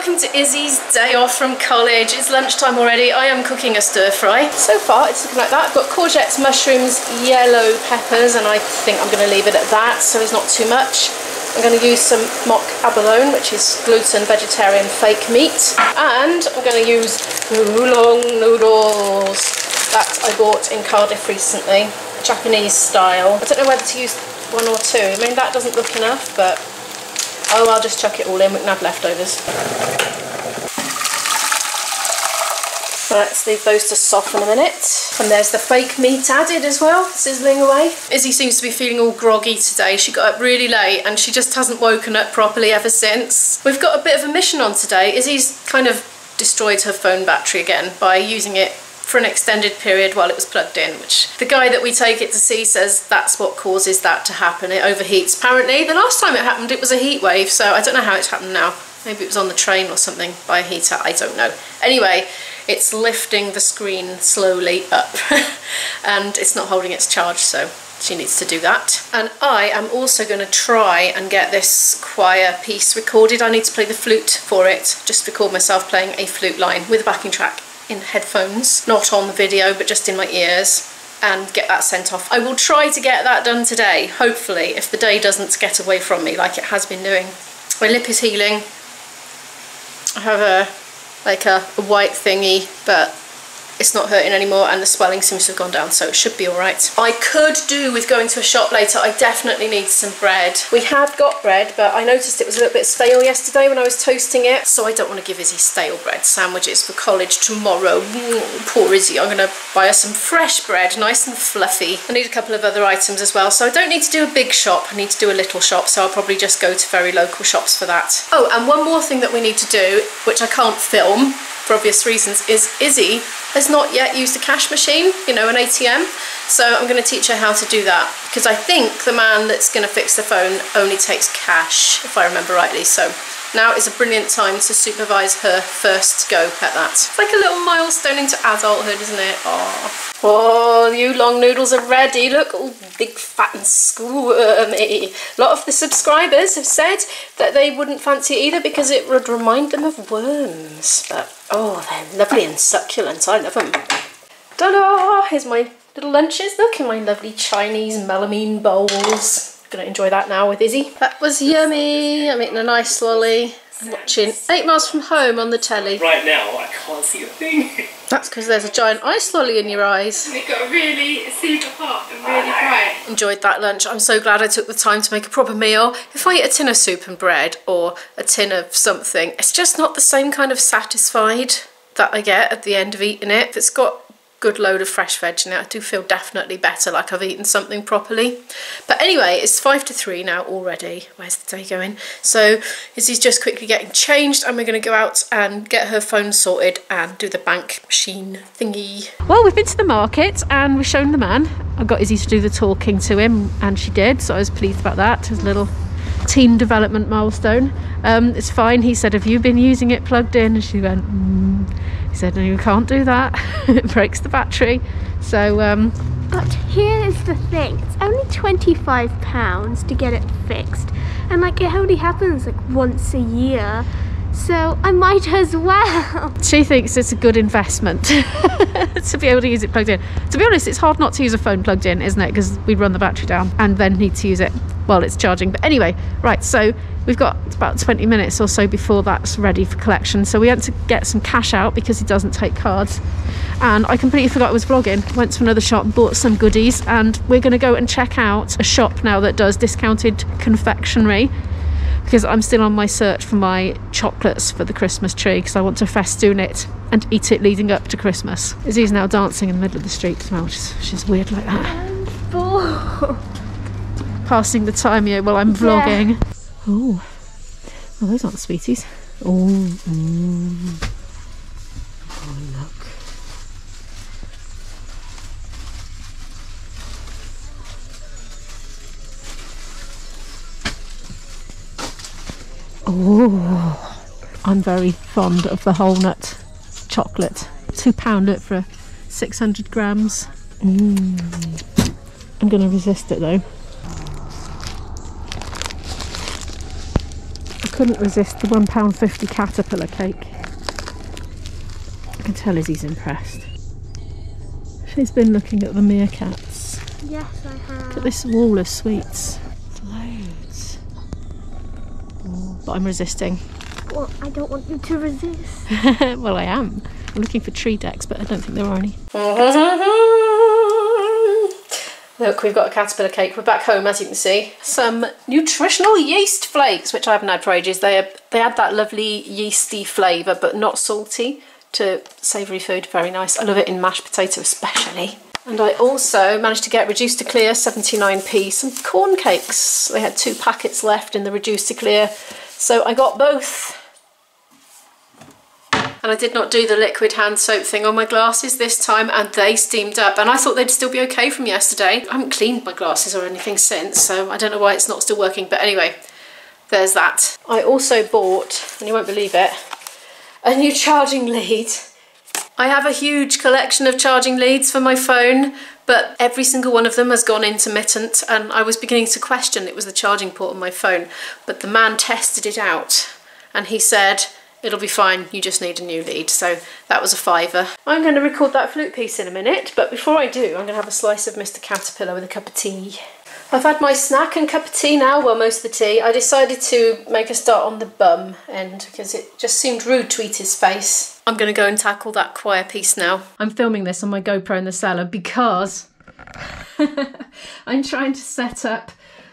welcome to Izzy's day off from college. It's lunchtime already. I am cooking a stir fry. So far it's looking like that. I've got courgettes, mushrooms, yellow peppers and I think I'm going to leave it at that so it's not too much. I'm going to use some mock abalone which is gluten vegetarian fake meat and I'm going to use oolong noodles that I bought in Cardiff recently, Japanese style. I don't know whether to use one or two. I mean that doesn't look enough but Oh, I'll just chuck it all in, we can have leftovers. Let's leave those to soften a minute. And there's the fake meat added as well, sizzling away. Izzy seems to be feeling all groggy today. She got up really late and she just hasn't woken up properly ever since. We've got a bit of a mission on today. Izzy's kind of destroyed her phone battery again by using it for an extended period while it was plugged in, which the guy that we take it to see says that's what causes that to happen. It overheats. Apparently, the last time it happened, it was a heat wave, so I don't know how it's happened now. Maybe it was on the train or something by a heater, I don't know. Anyway, it's lifting the screen slowly up and it's not holding its charge, so she needs to do that. And I am also going to try and get this choir piece recorded. I need to play the flute for it, just record myself playing a flute line with a backing track in headphones, not on the video, but just in my ears and get that sent off. I will try to get that done today, hopefully, if the day doesn't get away from me like it has been doing. My lip is healing. I have a like a, a white thingy, but it's not hurting anymore and the swelling seems to have gone down so it should be all right. I could do with going to a shop later. I definitely need some bread. We have got bread but I noticed it was a little bit stale yesterday when I was toasting it so I don't want to give Izzy stale bread sandwiches for college tomorrow. Mm, poor Izzy. I'm going to buy her some fresh bread, nice and fluffy. I need a couple of other items as well so I don't need to do a big shop. I need to do a little shop so I'll probably just go to very local shops for that. Oh and one more thing that we need to do which I can't film for obvious reasons, is Izzy has not yet used a cash machine, you know, an ATM. So I'm going to teach her how to do that because I think the man that's going to fix the phone only takes cash, if I remember rightly. So now is a brilliant time to supervise her first go at that. It's like a little milestone into adulthood, isn't it? Aww. Oh, you long noodles are ready. Look, all big, fat and squirmy. A lot of the subscribers have said that they wouldn't fancy it either because it would remind them of worms. But, oh, they're lovely and succulent. I love them. Ta-da! Here's my little lunches. Look at my lovely Chinese melamine bowls. Gonna enjoy that now with Izzy. That was yummy. I'm eating a nice lolly. I'm watching Eight Miles from Home on the telly. Right now, I can't see a thing. That's because there's a giant ice lolly in your eyes. And it got really super hot and really bright. Enjoyed that lunch. I'm so glad I took the time to make a proper meal. If I eat a tin of soup and bread or a tin of something, it's just not the same kind of satisfied that I get at the end of eating it. If it's got good load of fresh veg it. I do feel definitely better, like I've eaten something properly. But anyway, it's five to three now already. Where's the day going? So Izzy's just quickly getting changed and we're going to go out and get her phone sorted and do the bank machine thingy. Well, we've been to the market and we've shown the man. I got Izzy to do the talking to him and she did, so I was pleased about that. His little teen development milestone. Um, it's fine. He said, have you been using it plugged in? And she went, mm. He said, no, you can't do that. it breaks the battery. So, um, But here's the thing. It's only £25 to get it fixed. And like it only happens like once a year. So I might as well. she thinks it's a good investment to be able to use it plugged in. To be honest, it's hard not to use a phone plugged in, isn't it? Because we run the battery down and then need to use it while it's charging. But anyway, right, so we've got about 20 minutes or so before that's ready for collection. So we had to get some cash out because he doesn't take cards. And I completely forgot I was vlogging. Went to another shop bought some goodies. And we're going to go and check out a shop now that does discounted confectionery because I'm still on my search for my chocolates for the Christmas tree because I want to festoon it and eat it leading up to Christmas. Izzy's now dancing in the middle of the street as well, she's, she's weird like that. Passing the time here while I'm vlogging. Yeah. Oh, oh, those aren't sweeties. Oh, mm. Oh, I'm very fond of the whole nut chocolate. Two pound it for 600 grams. Mm. I'm going to resist it though. I couldn't resist the £1.50 caterpillar cake. I can tell Izzy's impressed. She's been looking at the meerkats. Yes, I have. Look at this wall of sweets. Loads. But I'm resisting. Well, I don't want you to resist. well, I am. I'm looking for tree decks, but I don't think there are any. Look, we've got a caterpillar cake. We're back home, as you can see. Some nutritional yeast flakes, which I haven't had for ages. They they had that lovely yeasty flavour, but not salty to savoury food. Very nice. I love it in mashed potato, especially. And I also managed to get reduced to clear 79p some corn cakes. They had two packets left in the reduced to clear, so I got both. And I did not do the liquid hand soap thing on my glasses this time and they steamed up and I thought they'd still be okay from yesterday. I haven't cleaned my glasses or anything since so I don't know why it's not still working but anyway there's that. I also bought, and you won't believe it, a new charging lead. I have a huge collection of charging leads for my phone but every single one of them has gone intermittent and I was beginning to question it was the charging port on my phone but the man tested it out and he said it'll be fine, you just need a new lead. So that was a fiver. I'm going to record that flute piece in a minute, but before I do, I'm going to have a slice of Mr. Caterpillar with a cup of tea. I've had my snack and cup of tea now, well most of the tea. I decided to make a start on the bum end because it just seemed rude to eat his face. I'm going to go and tackle that choir piece now. I'm filming this on my GoPro in the cellar because I'm trying to set up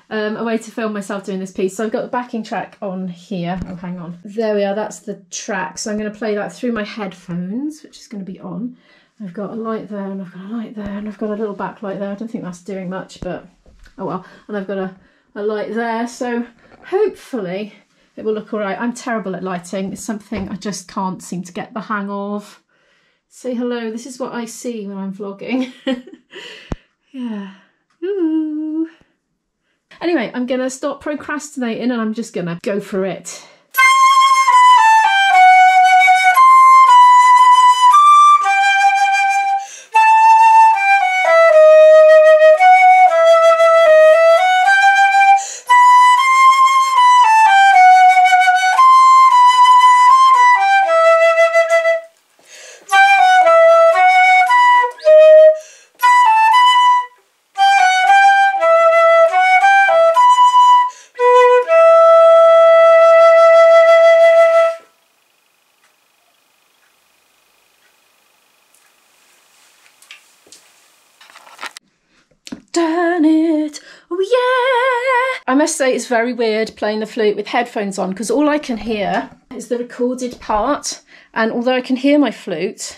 um, a way to film myself doing this piece. So I've got the backing track on here. Oh, hang on. There we are. That's the track. So I'm going to play that through my headphones, which is going to be on. I've got a light there and I've got a light there and I've got a little backlight there. I don't think that's doing much, but oh well. And I've got a, a light there. So hopefully it will look all right. I'm terrible at lighting. It's something I just can't seem to get the hang of. Say hello. This is what I see when I'm vlogging. yeah. Ooh. Anyway, I'm to stop procrastinating and I'm just to go for it. Must say it's very weird playing the flute with headphones on because all I can hear is the recorded part. And although I can hear my flute,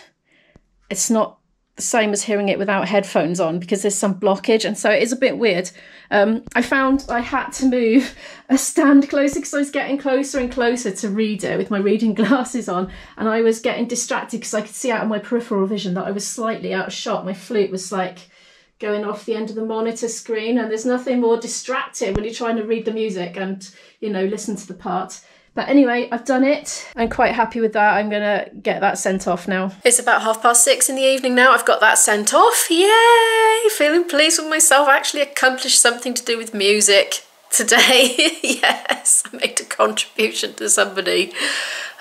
it's not the same as hearing it without headphones on because there's some blockage and so it is a bit weird. Um, I found I had to move a stand closer because I was getting closer and closer to reader with my reading glasses on and I was getting distracted because I could see out of my peripheral vision that I was slightly out of shot. My flute was like going off the end of the monitor screen and there's nothing more distracting when you're trying to read the music and you know listen to the part. But anyway i've done it. I'm quite happy with that. I'm gonna get that sent off now. It's about half past six in the evening now. I've got that sent off. Yay! Feeling pleased with myself. I actually accomplished something to do with music today. Yes i made a contribution to somebody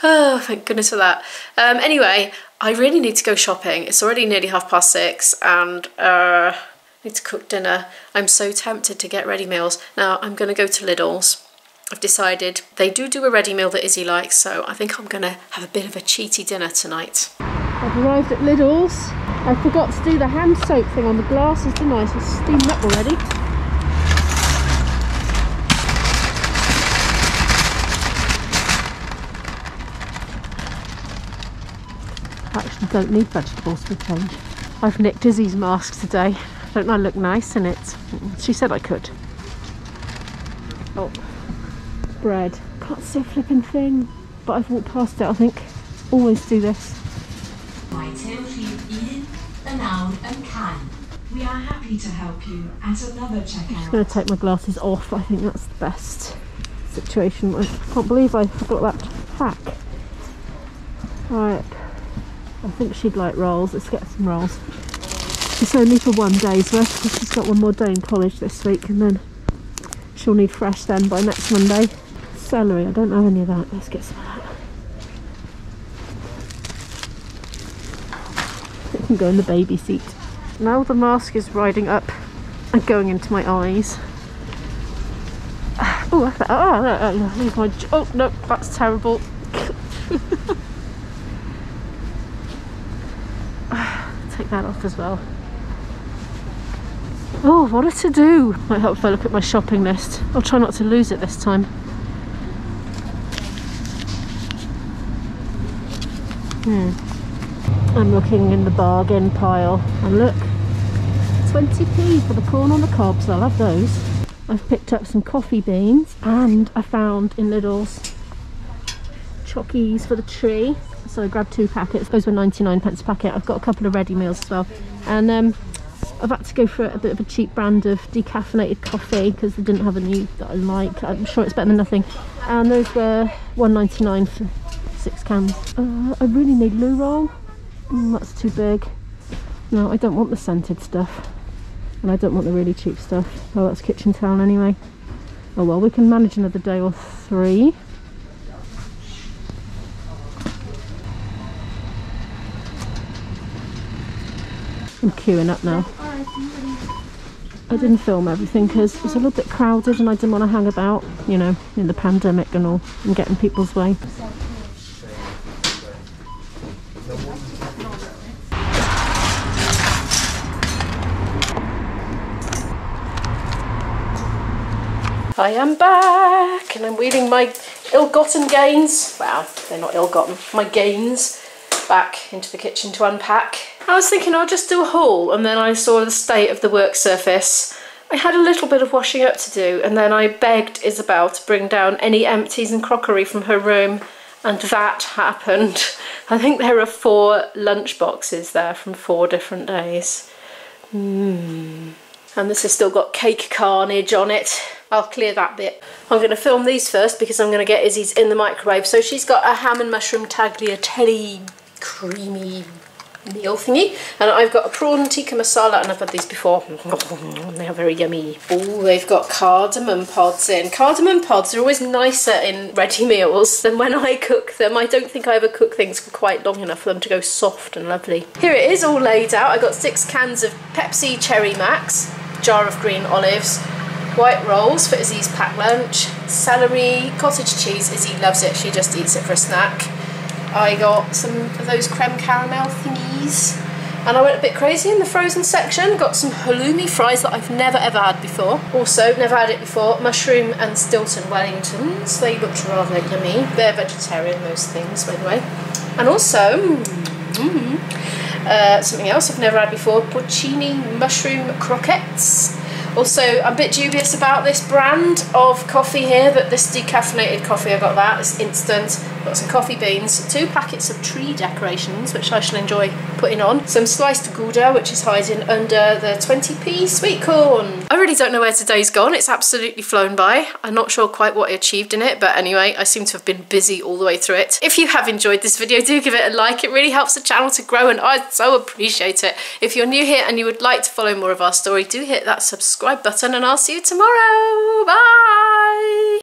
oh thank goodness for that um anyway I really need to go shopping. It's already nearly half past six and uh, I need to cook dinner. I'm so tempted to get ready meals. Now I'm going to go to Lidl's. I've decided they do do a ready meal that Izzy likes, so I think I'm going to have a bit of a cheaty dinner tonight. I've arrived at Lidl's. I forgot to do the hand soap thing on the glasses, didn't I? So steamed up already. Actually don't need vegetables for change. I've nicked Izzy's mask today. Don't I look nice in it? She said I could. Oh, bread. Can't see a flipping thing, but I've walked past it, I think. Always do this. By Teofil Ihnen, Anaun and Kan. We are happy to help you at another I'm just going to take my glasses off. I think that's the best situation. I can't believe I forgot that pack. Right. I think she'd like rolls. Let's get some rolls. It's only for one day's worth because she's got one more day in college this week and then she'll need fresh then by next Monday. celery? I don't have any of that. Let's get some of that. It can go in the baby seat. Now the mask is riding up and going into my eyes. Oh, oh, oh, my. Oh no, that's terrible. Take that off as well. Oh, what a to do! Might help if I look at my shopping list. I'll try not to lose it this time. Hmm. I'm looking in the bargain pile. And look, 20p for the corn on the cobs. I'll have those. I've picked up some coffee beans and I found in Lidl's chockies for the tree. So I grabbed two packets. Those were 99 pence a packet. I've got a couple of ready meals as well. And um, I've had to go for a bit of a cheap brand of decaffeinated coffee because they didn't have any that I like. I'm sure it's better than nothing. And those were 1.99 for six cans. Uh, I really need loo roll. Mm, that's too big. No, I don't want the scented stuff. And I don't want the really cheap stuff. Oh, that's kitchen towel anyway. Oh well, we can manage another day or three. I'm queuing up now. I didn't film everything because it was a little bit crowded and I didn't want to hang about, you know, in the pandemic and all, and get in people's way. I am back and I'm wheeling my ill-gotten gains, well, they're not ill-gotten, my gains back into the kitchen to unpack. I was thinking I'll just do a haul and then I saw the state of the work surface. I had a little bit of washing up to do and then I begged Isabel to bring down any empties and crockery from her room and that happened. I think there are four lunch boxes there from four different days. Mm. And this has still got cake carnage on it. I'll clear that bit. I'm going to film these first because I'm going to get Izzy's in the microwave. So she's got a ham and mushroom tagliatelle creamy meal thingy. And I've got a prawn tikka masala and I've had these before. They are very yummy. Oh they've got cardamom pods in. Cardamom pods are always nicer in ready meals than when I cook them. I don't think I ever cook things for quite long enough for them to go soft and lovely. Here it is all laid out. I got six cans of Pepsi Cherry Max jar of green olives white rolls for Izzy's packed lunch, celery, cottage cheese, Izzy loves it, she just eats it for a snack. I got some of those creme caramel thingies and I went a bit crazy in the frozen section, got some halloumi fries that I've never ever had before. Also, never had it before, mushroom and Stilton Wellingtons, they looked rather yummy. They're vegetarian, those things, by the way. And also, mm, mm, uh, something else I've never had before, porcini mushroom croquettes. Also, I'm a bit dubious about this brand of coffee here, but this decaffeinated coffee, I got that, it's instant. Got some coffee beans, two packets of tree decorations, which I shall enjoy putting on. Some sliced gouda, which is hiding under the 20p sweet corn. I really don't know where today's gone. It's absolutely flown by. I'm not sure quite what I achieved in it, but anyway, I seem to have been busy all the way through it. If you have enjoyed this video, do give it a like. It really helps the channel to grow and I so appreciate it. If you're new here and you would like to follow more of our story, do hit that subscribe button and I'll see you tomorrow. Bye!